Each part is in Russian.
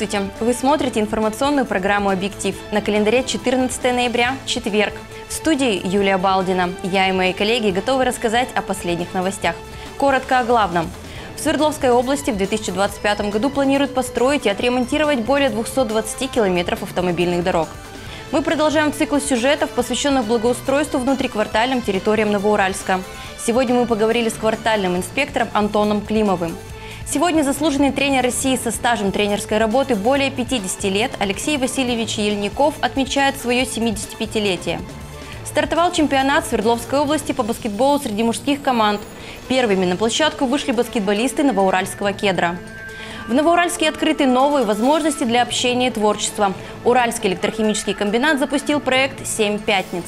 Здравствуйте! Вы смотрите информационную программу «Объектив». На календаре 14 ноября, четверг. В студии Юлия Балдина. Я и мои коллеги готовы рассказать о последних новостях. Коротко о главном. В Свердловской области в 2025 году планируют построить и отремонтировать более 220 километров автомобильных дорог. Мы продолжаем цикл сюжетов, посвященных благоустройству внутриквартальным территориям Новоуральска. Сегодня мы поговорили с квартальным инспектором Антоном Климовым. Сегодня заслуженный тренер России со стажем тренерской работы более 50 лет Алексей Васильевич Ельников отмечает свое 75-летие. Стартовал чемпионат Свердловской области по баскетболу среди мужских команд. Первыми на площадку вышли баскетболисты Новоуральского кедра. В Новоуральске открыты новые возможности для общения и творчества. Уральский электрохимический комбинат запустил проект «Семь пятниц».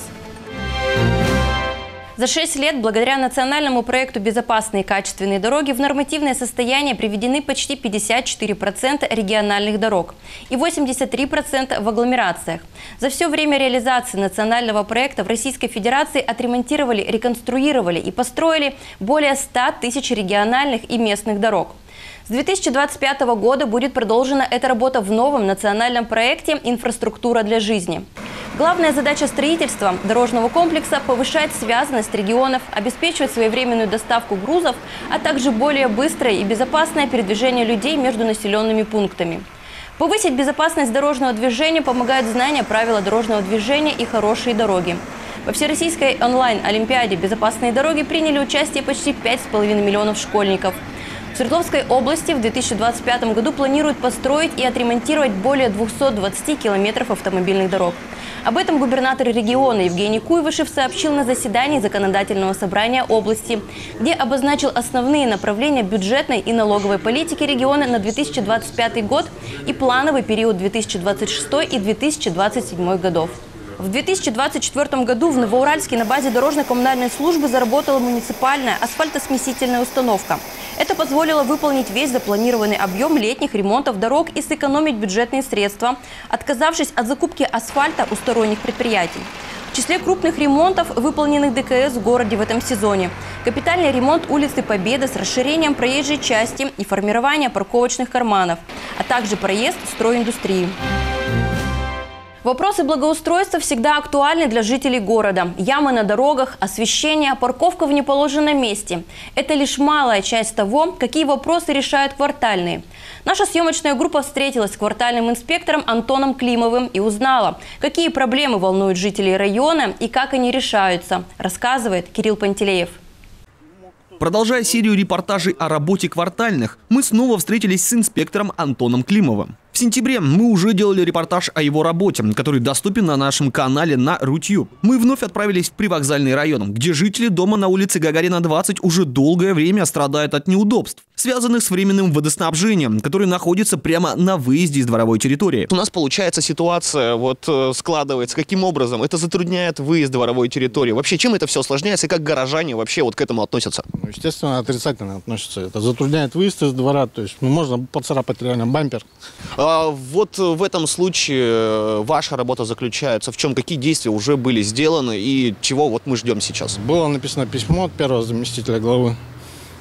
За 6 лет благодаря национальному проекту «Безопасные и качественные дороги» в нормативное состояние приведены почти 54% региональных дорог и 83% в агломерациях. За все время реализации национального проекта в Российской Федерации отремонтировали, реконструировали и построили более 100 тысяч региональных и местных дорог. С 2025 года будет продолжена эта работа в новом национальном проекте «Инфраструктура для жизни». Главная задача строительства дорожного комплекса – повышать связанность регионов, обеспечивать своевременную доставку грузов, а также более быстрое и безопасное передвижение людей между населенными пунктами. Повысить безопасность дорожного движения помогают знания правила дорожного движения и хорошие дороги. Во Всероссийской онлайн-олимпиаде «Безопасные дороги» приняли участие почти 5,5 миллионов школьников. Свердловской области в 2025 году планируют построить и отремонтировать более 220 километров автомобильных дорог. Об этом губернатор региона Евгений Куйвышев сообщил на заседании Законодательного собрания области, где обозначил основные направления бюджетной и налоговой политики региона на 2025 год и плановый период 2026 и 2027 годов. В 2024 году в Новоуральске на базе дорожно-коммунальной службы заработала муниципальная асфальтосмесительная установка. Это позволило выполнить весь запланированный объем летних ремонтов дорог и сэкономить бюджетные средства, отказавшись от закупки асфальта у сторонних предприятий. В числе крупных ремонтов, выполненных ДКС в городе в этом сезоне, капитальный ремонт улицы Победы с расширением проезжей части и формирование парковочных карманов, а также проезд стройиндустрии. Вопросы благоустройства всегда актуальны для жителей города. Ямы на дорогах, освещение, парковка в неположенном месте – это лишь малая часть того, какие вопросы решают квартальные. Наша съемочная группа встретилась с квартальным инспектором Антоном Климовым и узнала, какие проблемы волнуют жителей района и как они решаются, рассказывает Кирилл Пантелеев. Продолжая серию репортажей о работе квартальных, мы снова встретились с инспектором Антоном Климовым. В сентябре мы уже делали репортаж о его работе, который доступен на нашем канале на Рутью. Мы вновь отправились в привокзальный район, где жители дома на улице Гагарина 20 уже долгое время страдают от неудобств, связанных с временным водоснабжением, который находится прямо на выезде из дворовой территории. У нас получается ситуация вот э, складывается. Каким образом? Это затрудняет выезд дворовой территории. Вообще, чем это все осложняется и как горожане вообще вот к этому относятся? Ну, естественно, отрицательно относятся. Это затрудняет выезд из двора, то есть ну, можно поцарапать реально бампер. А вот в этом случае э, ваша работа заключается в чем? Какие действия уже были сделаны и чего вот мы ждем сейчас? Было написано письмо от первого заместителя главы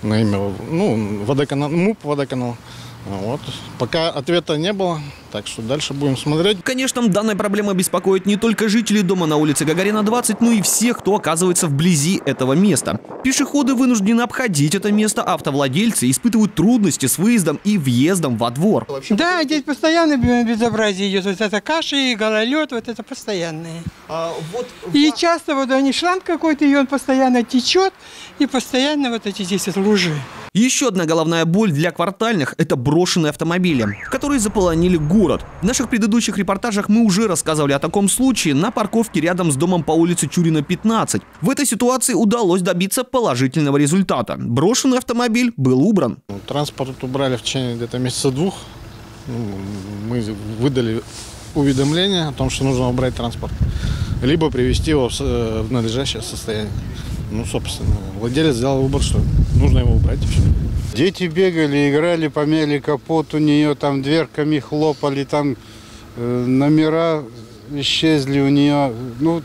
на имя, ну, водоканал, МУП водоканал. Вот. Пока ответа не было, так что дальше будем смотреть. Конечно, данная проблема беспокоит не только жителей дома на улице Гагарина 20, но и всех, кто оказывается вблизи этого места. Пешеходы вынуждены обходить это место, автовладельцы испытывают трудности с выездом и въездом во двор. Да, здесь постоянно безобразие идет. Вот это каша и гололед, вот это постоянное. А, вот, и часто вот они шланг какой-то, и он постоянно течет, и постоянно вот эти здесь вот лужи. Еще одна головная боль для квартальных – это брошенные автомобили, которые заполонили город. В наших предыдущих репортажах мы уже рассказывали о таком случае на парковке рядом с домом по улице Чурина, 15. В этой ситуации удалось добиться положительного результата. Брошенный автомобиль был убран. Транспорт убрали в течение где-то месяца двух. Ну, мы выдали уведомление о том, что нужно убрать транспорт, либо привести его в э, надлежащее состояние. Ну, собственно, владелец сделал выбор, что нужно его убрать все. Дети бегали, играли, помяли капот у нее, там дверками хлопали, там э, номера исчезли у нее. Ну,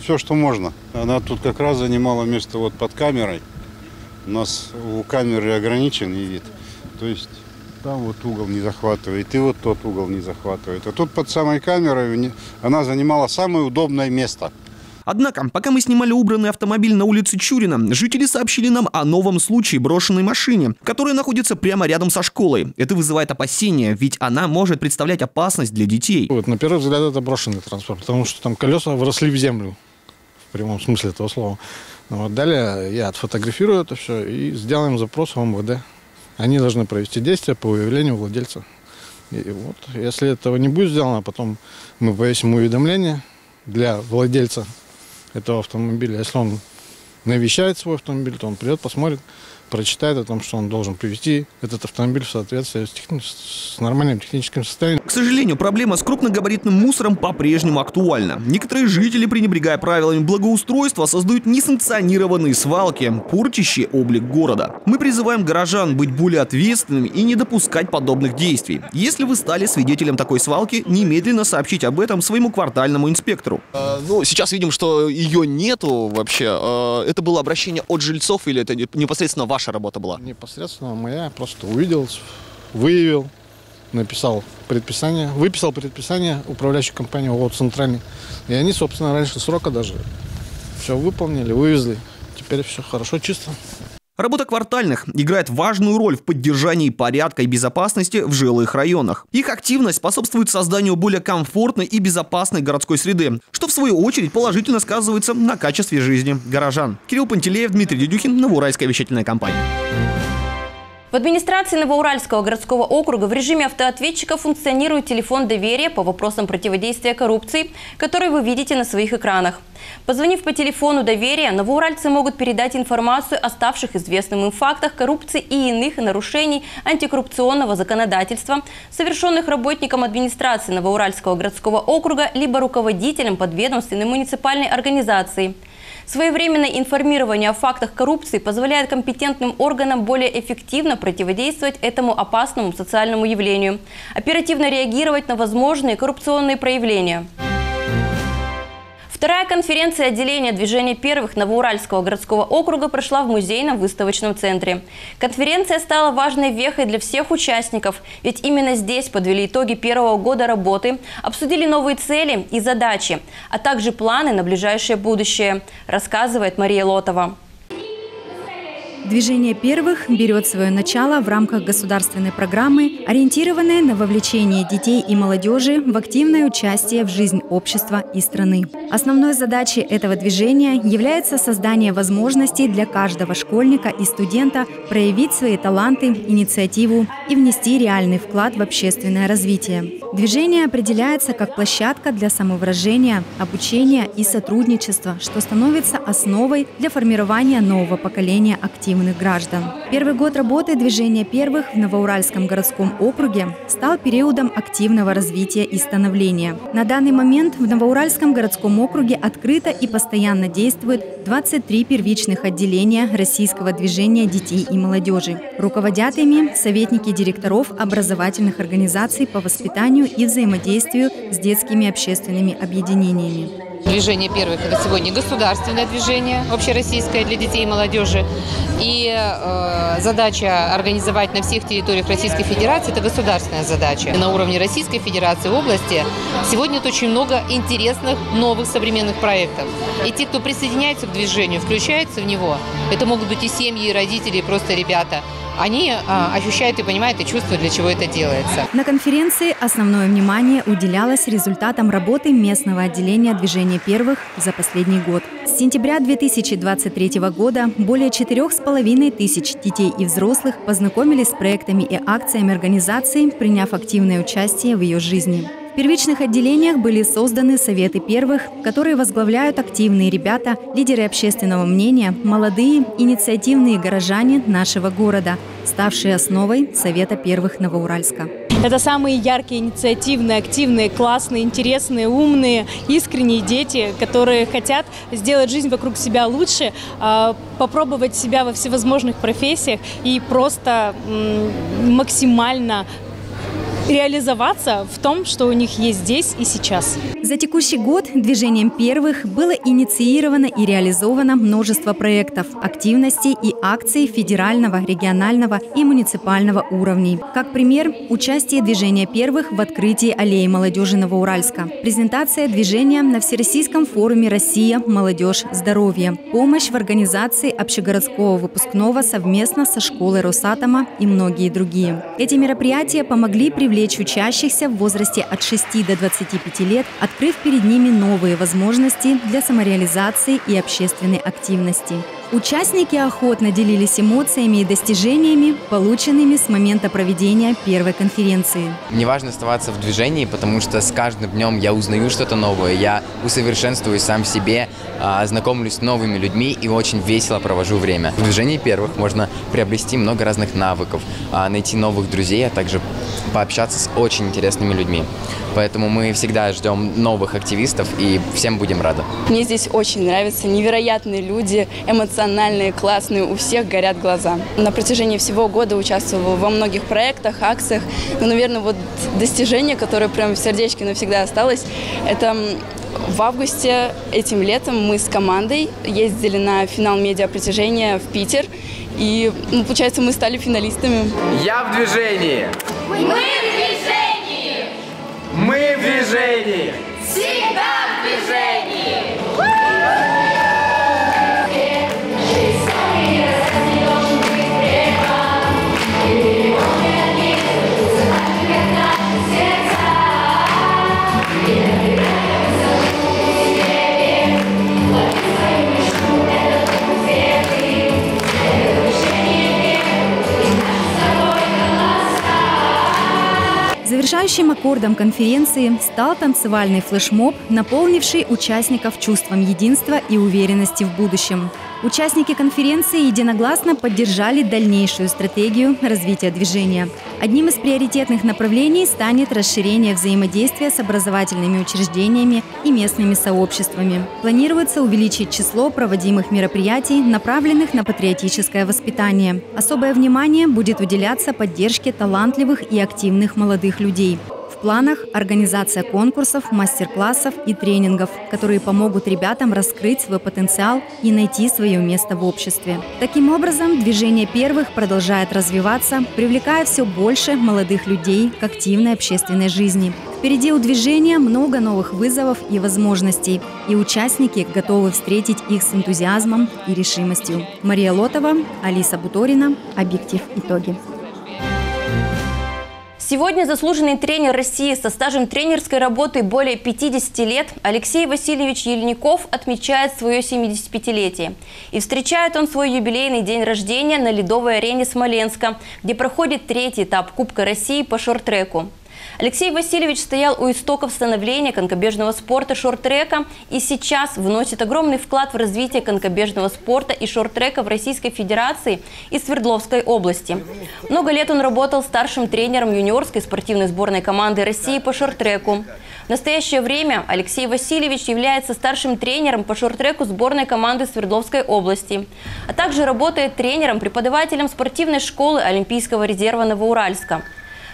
все, что можно. Она тут как раз занимала место вот под камерой. У нас у камеры ограниченный вид. То есть там вот угол не захватывает, и вот тот угол не захватывает. А тут под самой камерой она занимала самое удобное место. Однако, пока мы снимали убранный автомобиль на улице Чурина, жители сообщили нам о новом случае брошенной машине, которая находится прямо рядом со школой. Это вызывает опасения, ведь она может представлять опасность для детей. Вот, на первый взгляд это брошенный транспорт, потому что там колеса выросли в землю, в прямом смысле этого слова. Ну вот далее я отфотографирую это все и сделаем запрос в МВД. Они должны провести действия по выявлению владельца. И вот, если этого не будет сделано, потом мы повесим уведомление для владельца этого автомобиля. Если он навещает свой автомобиль, то он придет, посмотрит, прочитает о том, что он должен привести этот автомобиль в соответствие с, техни... с нормальным техническим состоянием. К сожалению, проблема с крупногабаритным мусором по-прежнему актуальна. Некоторые жители, пренебрегая правилами благоустройства, создают несанкционированные свалки, портящие облик города. Мы призываем горожан быть более ответственными и не допускать подобных действий. Если вы стали свидетелем такой свалки, немедленно сообщить об этом своему квартальному инспектору. А, ну, сейчас видим, что ее нету вообще. А, это было обращение от жильцов или это непосредственно ваше ваша работа была? Непосредственно моя. Просто увидел, выявил, написал предписание, выписал предписание управляющей компании ООО «Центральный». И они, собственно, раньше срока даже все выполнили, вывезли. Теперь все хорошо, чисто. Работа квартальных играет важную роль в поддержании порядка и безопасности в жилых районах. Их активность способствует созданию более комфортной и безопасной городской среды, что в свою очередь положительно сказывается на качестве жизни горожан. Кирилл Пантелеев, Дмитрий Дедюхин, Новоуральская вещательная компания. В администрации Новоуральского городского округа в режиме автоответчика функционирует телефон доверия по вопросам противодействия коррупции, который вы видите на своих экранах. Позвонив по телефону доверия, новоуральцы могут передать информацию о ставших известным им фактах коррупции и иных нарушений антикоррупционного законодательства, совершенных работником администрации Новоуральского городского округа либо руководителем подведомственной муниципальной организации – Своевременное информирование о фактах коррупции позволяет компетентным органам более эффективно противодействовать этому опасному социальному явлению, оперативно реагировать на возможные коррупционные проявления. Вторая конференция отделения движения первых Новоуральского городского округа прошла в музейном выставочном центре. Конференция стала важной вехой для всех участников, ведь именно здесь подвели итоги первого года работы, обсудили новые цели и задачи, а также планы на ближайшее будущее, рассказывает Мария Лотова. Движение первых берет свое начало в рамках государственной программы, ориентированной на вовлечение детей и молодежи в активное участие в жизнь общества и страны. Основной задачей этого движения является создание возможностей для каждого школьника и студента проявить свои таланты, инициативу и внести реальный вклад в общественное развитие. Движение определяется как площадка для самовыражения, обучения и сотрудничества, что становится основой для формирования нового поколения активных активных граждан. Первый год работы движения первых в Новоуральском городском округе стал периодом активного развития и становления. На данный момент в Новоуральском городском округе открыто и постоянно действует 23 первичных отделения российского движения детей и молодежи. Руководят ими советники директоров образовательных организаций по воспитанию и взаимодействию с детскими общественными объединениями. Движение первых – это сегодня государственное движение, общероссийское для детей и молодежи. И э, задача организовать на всех территориях Российской Федерации – это государственная задача. И на уровне Российской Федерации области сегодня очень много интересных новых современных проектов. И те, кто присоединяется к движению, включаются в него, это могут быть и семьи, и родители, и просто ребята – они а, ощущают и понимают и чувствуют, для чего это делается. На конференции основное внимание уделялось результатам работы местного отделения движения первых за последний год. С сентября 2023 года более четырех с половиной тысяч детей и взрослых познакомились с проектами и акциями организации, приняв активное участие в ее жизни. В первичных отделениях были созданы советы первых, которые возглавляют активные ребята, лидеры общественного мнения, молодые, инициативные горожане нашего города, ставшие основой Совета первых Новоуральска. Это самые яркие, инициативные, активные, классные, интересные, умные, искренние дети, которые хотят сделать жизнь вокруг себя лучше, а, попробовать себя во всевозможных профессиях и просто максимально реализоваться в том, что у них есть здесь и сейчас. За текущий год движением первых было инициировано и реализовано множество проектов, активностей и акций федерального, регионального и муниципального уровней. Как пример, участие движения первых в открытии аллеи молодежи Новоуральска, презентация движения на Всероссийском форуме «Россия. Молодежь. Здоровье», помощь в организации общегородского выпускного совместно со школой Росатома и многие другие. Эти мероприятия помогли привлечь учащихся в возрасте от 6 до 25 лет, открыв перед ними новые возможности для самореализации и общественной активности. Участники охотно делились эмоциями и достижениями, полученными с момента проведения первой конференции. Мне важно оставаться в движении, потому что с каждым днем я узнаю что-то новое, я усовершенствую сам в себе, а, знакомлюсь с новыми людьми и очень весело провожу время. В движении первых можно приобрести много разных навыков, а, найти новых друзей, а также пообщаться с очень интересными людьми. Поэтому мы всегда ждем новых активистов и всем будем рады. Мне здесь очень нравятся невероятные люди, эмоциональные, классные, у всех горят глаза. На протяжении всего года участвовала во многих проектах, акциях. Но, наверное, вот достижение, которое прям в сердечке навсегда осталось, это в августе этим летом мы с командой ездили на финал медиа притяжения в Питер. И, ну, получается, мы стали финалистами. Я в движении! Мы Завершающим аккордом конференции стал танцевальный флешмоб, наполнивший участников чувством единства и уверенности в будущем. Участники конференции единогласно поддержали дальнейшую стратегию развития движения. Одним из приоритетных направлений станет расширение взаимодействия с образовательными учреждениями и местными сообществами. Планируется увеличить число проводимых мероприятий, направленных на патриотическое воспитание. Особое внимание будет уделяться поддержке талантливых и активных молодых людей планах организация конкурсов, мастер-классов и тренингов, которые помогут ребятам раскрыть свой потенциал и найти свое место в обществе. Таким образом, движение первых продолжает развиваться, привлекая все больше молодых людей к активной общественной жизни. Впереди у движения много новых вызовов и возможностей, и участники готовы встретить их с энтузиазмом и решимостью. Мария Лотова, Алиса Буторина, «Объектив. Итоги». Сегодня заслуженный тренер России со стажем тренерской работы более 50 лет Алексей Васильевич Ельников отмечает свое 75-летие. И встречает он свой юбилейный день рождения на ледовой арене Смоленска, где проходит третий этап Кубка России по шорт-треку. Алексей Васильевич стоял у истоков становления конкобежного спорта шорт-трека и сейчас вносит огромный вклад в развитие конкобежного спорта и шорт-трека в Российской Федерации и Свердловской области. Много лет он работал старшим тренером юниорской спортивной сборной команды России по шорт-треку. В настоящее время Алексей Васильевич является старшим тренером по шорт-треку сборной команды Свердловской области, а также работает тренером-преподавателем спортивной школы Олимпийского резерва Новоуральска.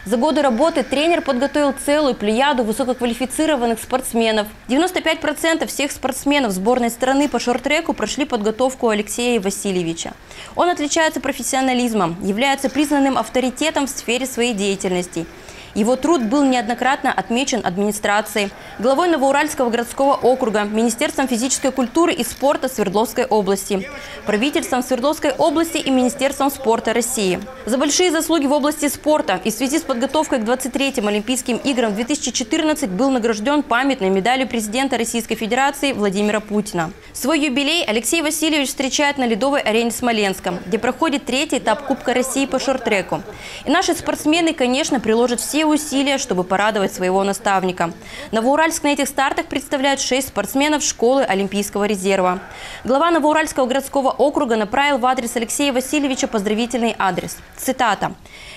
За годы работы тренер подготовил целую плеяду высококвалифицированных спортсменов. 95% всех спортсменов сборной страны по шорт-треку прошли подготовку Алексея Васильевича. Он отличается профессионализмом, является признанным авторитетом в сфере своей деятельности – его труд был неоднократно отмечен администрацией, главой Новоуральского городского округа, Министерством физической культуры и спорта Свердловской области, правительством Свердловской области и Министерством спорта России. За большие заслуги в области спорта и в связи с подготовкой к 23-м Олимпийским играм 2014 был награжден памятной медалью президента Российской Федерации Владимира Путина. Свой юбилей Алексей Васильевич встречает на ледовой арене Смоленска, где проходит третий этап Кубка России по шорт-треку. И наши спортсмены, конечно, приложат все все усилия, чтобы порадовать своего наставника. Новоуральск на этих стартах представляет шесть спортсменов школы Олимпийского резерва. Глава Новоуральского городского округа направил в адрес Алексея Васильевича поздравительный адрес. Цитата.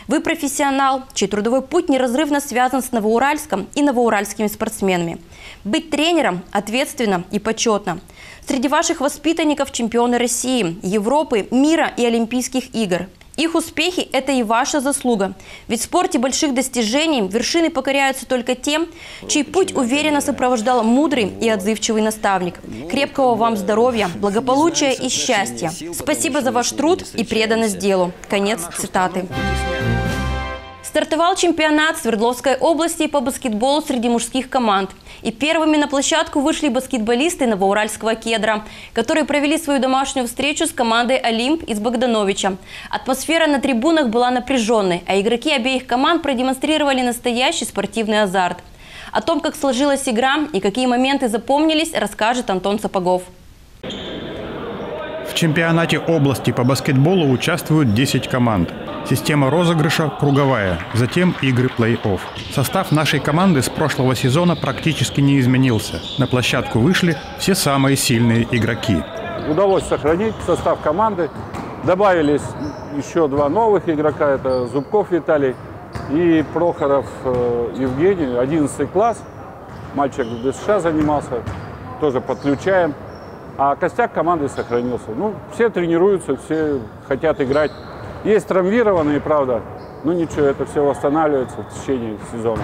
«Вы профессионал, чей трудовой путь неразрывно связан с Новоуральском и новоуральскими спортсменами. Быть тренером ответственно и почетно. Среди ваших воспитанников чемпионы России, Европы, мира и Олимпийских игр. Их успехи – это и ваша заслуга. Ведь в спорте больших достижений вершины покоряются только тем, чей путь уверенно сопровождал мудрый и отзывчивый наставник. Крепкого вам здоровья, благополучия и счастья. Спасибо за ваш труд и преданность делу. Конец цитаты. Стартовал чемпионат Свердловской области по баскетболу среди мужских команд. И первыми на площадку вышли баскетболисты Новоуральского кедра, которые провели свою домашнюю встречу с командой «Олимп» из Богдановича. Атмосфера на трибунах была напряженной, а игроки обеих команд продемонстрировали настоящий спортивный азарт. О том, как сложилась игра и какие моменты запомнились, расскажет Антон Сапогов. В чемпионате области по баскетболу участвуют 10 команд. Система розыгрыша круговая, затем игры плей-офф. Состав нашей команды с прошлого сезона практически не изменился. На площадку вышли все самые сильные игроки. Удалось сохранить состав команды. Добавились еще два новых игрока. Это Зубков Виталий и Прохоров э, Евгений, 11 класс. Мальчик в ДСШ занимался, тоже подключаем. А костяк команды сохранился. Ну, все тренируются, все хотят играть. Есть травмированные, правда, но ничего, это все восстанавливается в течение сезона.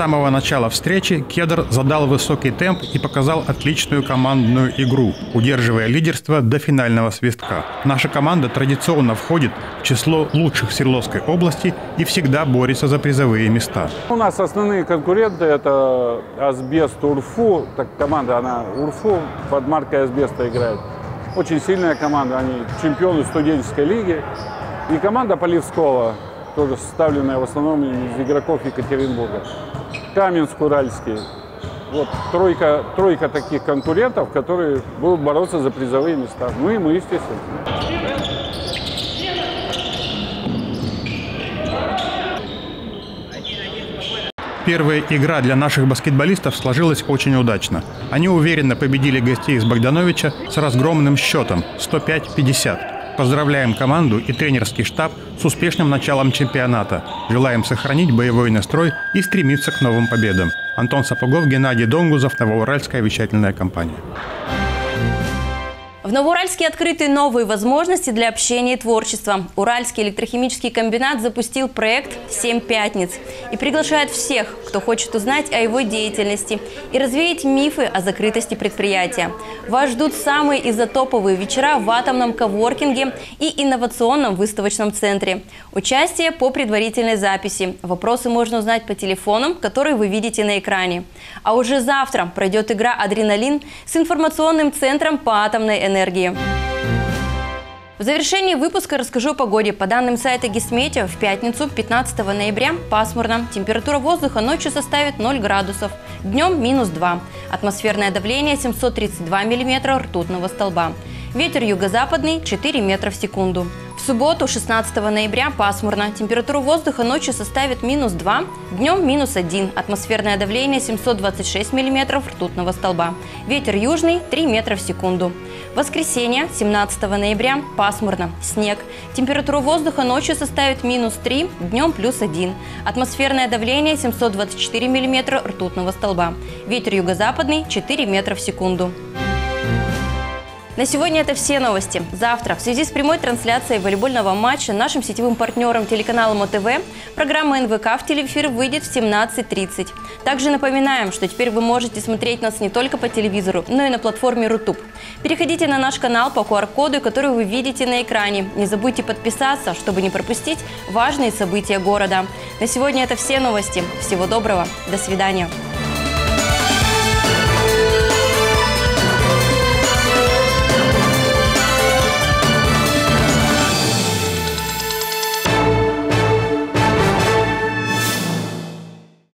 Самого начала встречи Кедр задал высокий темп и показал отличную командную игру, удерживая лидерство до финального свистка. Наша команда традиционно входит в число лучших Свердловской области и всегда борется за призовые места. У нас основные конкуренты это Асбест Урфу. Так команда, она Урфу под маркой Асбеста играет. Очень сильная команда, они чемпионы студенческой лиги. И команда Поливского, тоже составленная в основном из игроков Екатеринбурга. Каменск-Уральский. Вот тройка, тройка таких конкурентов, которые будут бороться за призовые места. Ну и мы, естественно. Первая игра для наших баскетболистов сложилась очень удачно. Они уверенно победили гостей из Богдановича с разгромным счетом 105-50. Поздравляем команду и тренерский штаб с успешным началом чемпионата. Желаем сохранить боевой настрой и стремиться к новым победам. Антон Сапогов, Геннадий Донгузов, Новоуральская вещательная компания. В Новоуральске открыты новые возможности для общения и творчества. Уральский электрохимический комбинат запустил проект «Семь пятниц» и приглашает всех, кто хочет узнать о его деятельности и развеять мифы о закрытости предприятия. Вас ждут самые изотоповые вечера в атомном коворкинге и инновационном выставочном центре. Участие по предварительной записи. Вопросы можно узнать по телефонам, которые вы видите на экране. А уже завтра пройдет игра «Адреналин» с информационным центром по атомной энергии энергии. В завершении выпуска расскажу о погоде. По данным сайта Гисметео, в пятницу, 15 ноября, пасмурно. Температура воздуха ночью составит 0 градусов, днем минус 2. Атмосферное давление 732 миллиметра ртутного столба. Ветер юго-западный 4 метра в секунду. В субботу, 16 ноября, пасмурно. Температура воздуха ночью составит минус 2, днем минус 1. Атмосферное давление 726 миллиметров ртутного столба. Ветер южный 3 метра в секунду. Воскресенье, 17 ноября, пасмурно, снег. Температура воздуха ночью составит минус 3, днем плюс 1. Атмосферное давление 724 миллиметра ртутного столба. Ветер юго-западный 4 метра в секунду. На сегодня это все новости. Завтра в связи с прямой трансляцией волейбольного матча нашим сетевым партнером телеканалом ОТВ программа НВК в телеэфир выйдет в 17.30. Также напоминаем, что теперь вы можете смотреть нас не только по телевизору, но и на платформе Рутуб. Переходите на наш канал по QR-коду, который вы видите на экране. Не забудьте подписаться, чтобы не пропустить важные события города. На сегодня это все новости. Всего доброго. До свидания.